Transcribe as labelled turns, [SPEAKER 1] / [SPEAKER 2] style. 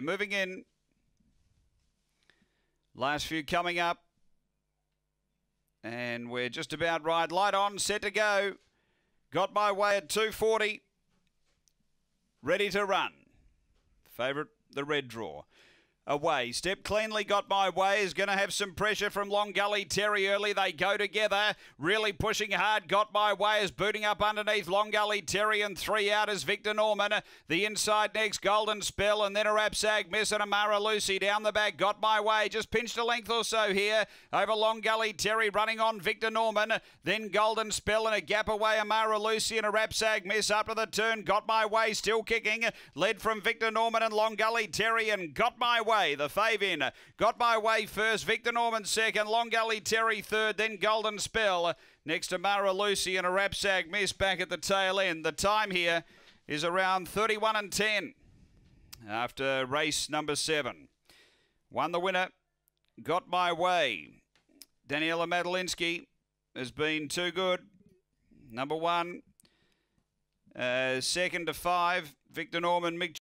[SPEAKER 1] Moving in. Last few coming up. And we're just about right. Light on, set to go. Got my way at 240. Ready to run. Favourite, the red draw away. Step cleanly got my way. Is going to have some pressure from Long Gully Terry early. They go together. Really pushing hard. Got my way is booting up underneath Long Gully Terry and three out is Victor Norman. The inside next Golden Spell and then a Rapsag Miss and Amara Lucy down the back. Got my way. Just pinched a length or so here over Long Gully Terry running on Victor Norman. Then Golden Spell and a gap away Amara Lucy and a Rapsag Miss up to the turn. Got my way. Still kicking. Led from Victor Norman and Long Gully Terry and got my way way. The fave in. Got my way first. Victor Norman second. Long Gully Terry third. Then Golden Spell. Next to Mara Lucy and a Rapsag miss back at the tail end. The time here is around 31 and 10 after race number seven. Won the winner. Got my way. Daniela Madalinsky has been too good. Number one. Uh, second to five, Victor Norman, Mick